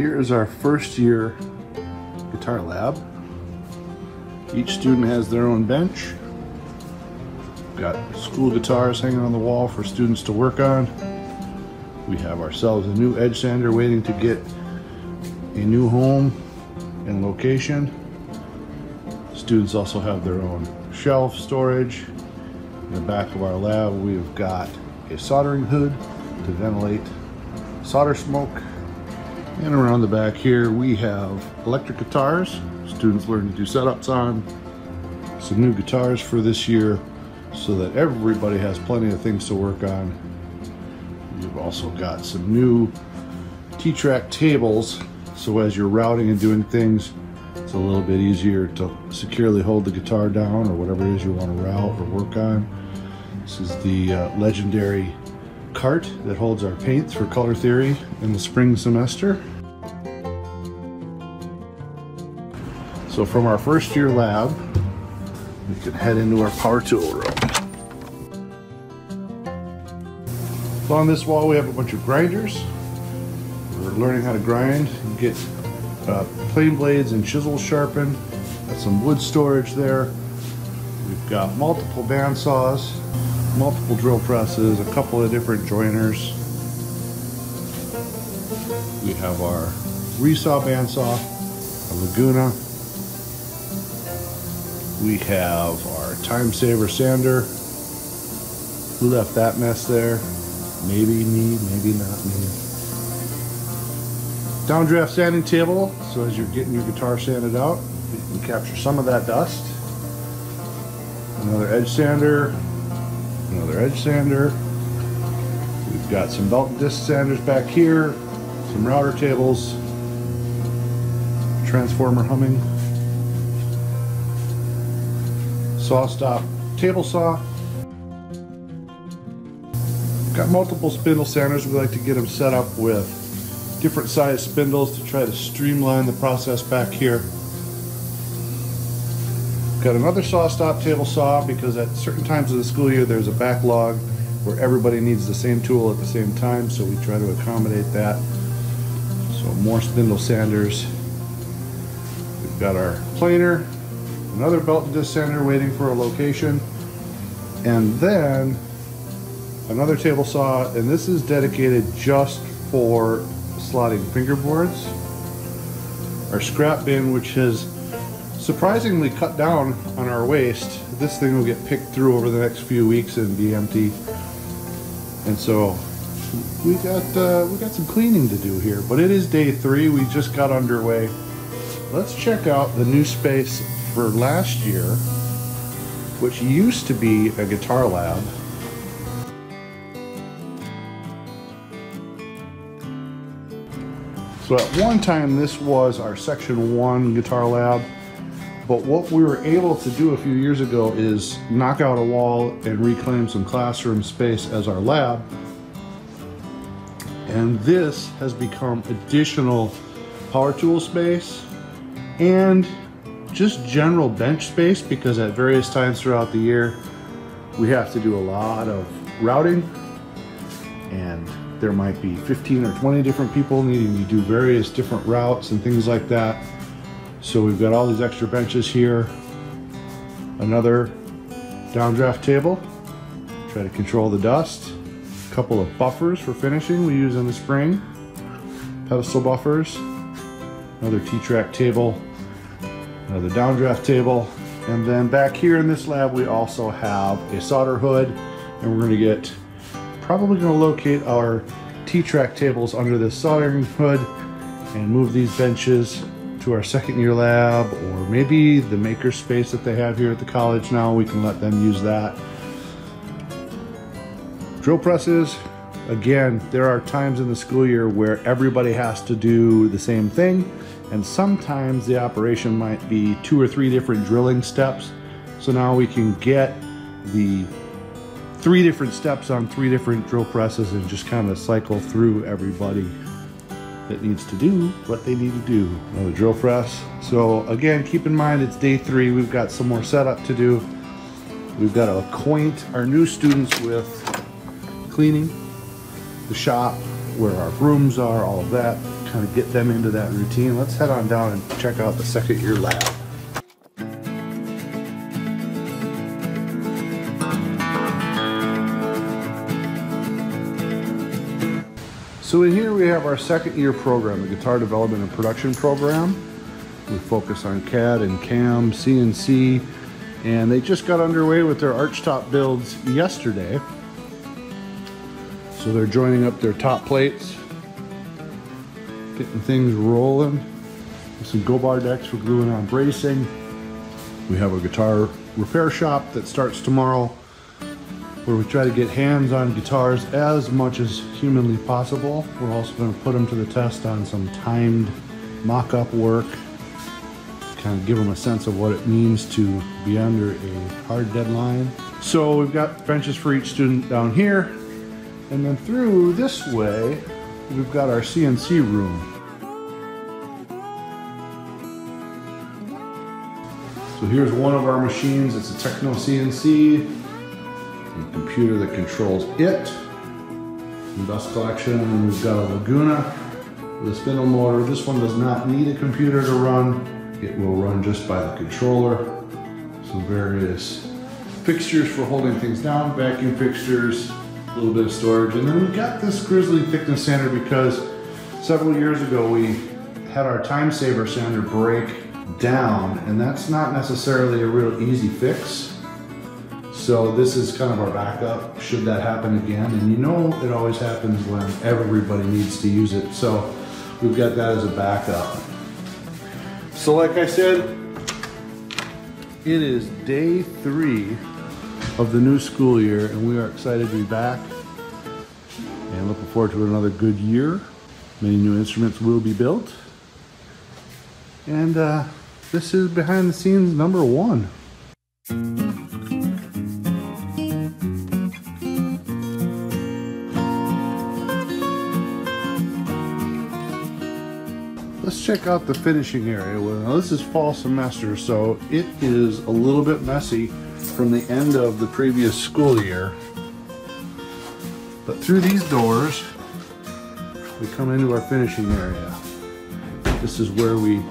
is our first year guitar lab. Each student has their own bench. Got school guitars hanging on the wall for students to work on. We have ourselves a new edge sander waiting to get a new home and location. Students also have their own shelf storage. In the back of our lab, we've got a soldering hood to ventilate solder smoke. And around the back here, we have electric guitars. Students learn to do setups on. Some new guitars for this year so that everybody has plenty of things to work on. We've also got some new T-track tables so as you're routing and doing things it's a little bit easier to securely hold the guitar down or whatever it is you want to route or work on. This is the uh, legendary cart that holds our paints for color theory in the spring semester. So from our first year lab, we can head into our power tool room. So on this wall we have a bunch of grinders. We're learning how to grind and get uh, plane blades and chisels sharpened. Got some wood storage there. We've got multiple band saws, multiple drill presses, a couple of different joiners. We have our resaw bandsaw, a Laguna. We have our Timesaver sander. Who left that mess there? Maybe me, maybe not me. Downdraft sanding table, so as you're getting your guitar sanded out, you can capture some of that dust. Another edge sander, another edge sander. We've got some belt disc sanders back here, some router tables, transformer humming, SawStop table saw. Got multiple spindle sanders. We like to get them set up with different size spindles to try to streamline the process back here. Got another SawStop table saw because at certain times of the school year there's a backlog where everybody needs the same tool at the same time so we try to accommodate that. So more spindle sanders. We've got our planer, another belt and disc sander waiting for a location and then another table saw and this is dedicated just for slotting fingerboards. Our scrap bin, which has surprisingly cut down on our waste. This thing will get picked through over the next few weeks and be empty. And so we got uh, we got some cleaning to do here, but it is day three. We just got underway. Let's check out the new space for last year, which used to be a guitar lab. So at one time, this was our section one guitar lab. But what we were able to do a few years ago is knock out a wall and reclaim some classroom space as our lab. And this has become additional power tool space and just general bench space because at various times throughout the year, we have to do a lot of routing and there might be 15 or 20 different people needing to do various different routes and things like that. So we've got all these extra benches here. Another downdraft table. Try to control the dust. A couple of buffers for finishing we use in the spring. Pedestal buffers. Another T-track table. Another downdraft table. And then back here in this lab we also have a solder hood and we're going to get probably to locate our T-track tables under this soldering hood and move these benches to our second year lab or maybe the maker space that they have here at the college now we can let them use that. Drill presses again there are times in the school year where everybody has to do the same thing and sometimes the operation might be two or three different drilling steps. So now we can get the three different steps on three different drill presses and just kind of cycle through everybody that needs to do what they need to do. Another drill press. So again, keep in mind it's day three. We've got some more setup to do. We've got to acquaint our new students with cleaning the shop, where our brooms are, all of that. kind of get them into that routine. Let's head on down and check out the second year lab. So in here we have our second year program, the Guitar Development and Production Program. We focus on CAD and CAM, CNC, and they just got underway with their archtop builds yesterday. So they're joining up their top plates, getting things rolling. Some go-bar decks for gluing on bracing. We have a guitar repair shop that starts tomorrow where we try to get hands on guitars as much as humanly possible. We're also going to put them to the test on some timed mock-up work kind of give them a sense of what it means to be under a hard deadline. So we've got benches for each student down here. And then through this way, we've got our CNC room. So here's one of our machines. It's a Techno CNC, a computer that controls it. dust collection, and we've got a Laguna with a spindle motor. This one does not need a computer to run. It will run just by the controller. Some various fixtures for holding things down, vacuum fixtures, a little bit of storage. And then we got this Grizzly thickness sander because several years ago we had our Timesaver sander break down and that's not necessarily a real easy fix. So this is kind of our backup should that happen again. And you know it always happens when everybody needs to use it. So we've got that as a backup. So like I said, it is day three of the new school year and we are excited to be back and looking forward to another good year. Many new instruments will be built. And uh, this is behind the scenes number one. Let's check out the finishing area. Well, this is fall semester, so it is a little bit messy from the end of the previous school year. But through these doors, we come into our finishing area. This is where we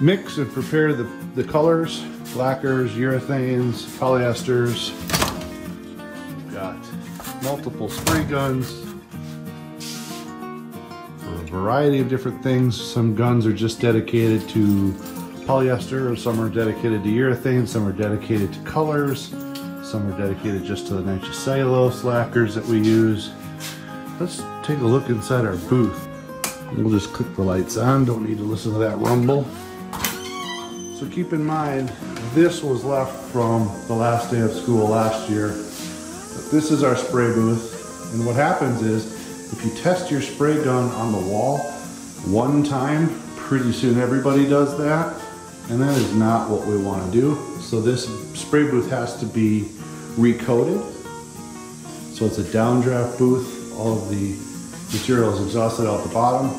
mix and prepare the, the colors, lacquers, urethanes, polyesters. We've got multiple spray guns, variety of different things. Some guns are just dedicated to polyester, some are dedicated to urethane, some are dedicated to colors, some are dedicated just to the nitrocellulose lacquers that we use. Let's take a look inside our booth. We'll just click the lights on, don't need to listen to that rumble. So keep in mind, this was left from the last day of school last year. But this is our spray booth, and what happens is if you test your spray gun on the wall one time, pretty soon everybody does that. And that is not what we want to do. So this spray booth has to be recoated. So it's a downdraft booth. All of the material is exhausted out the bottom.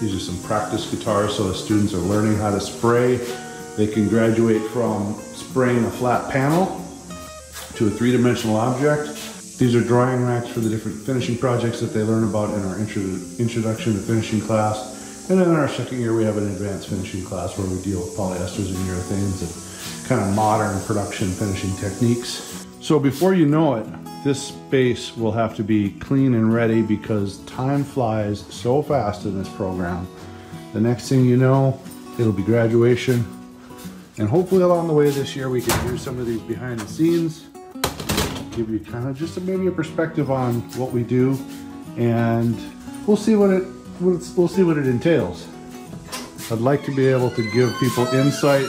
These are some practice guitars so the students are learning how to spray. They can graduate from spraying a flat panel to a three-dimensional object these are drawing racks for the different finishing projects that they learn about in our intro introduction to finishing class. And then in our second year, we have an advanced finishing class where we deal with polyesters and urethanes and kind of modern production finishing techniques. So before you know it, this space will have to be clean and ready because time flies so fast in this program. The next thing you know, it'll be graduation. And hopefully along the way this year, we can do some of these behind the scenes give you kind of just a, maybe a perspective on what we do, and we'll see what it we'll see what it entails. I'd like to be able to give people insight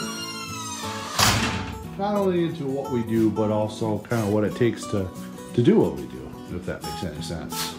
not only into what we do, but also kind of what it takes to to do what we do, if that makes any sense.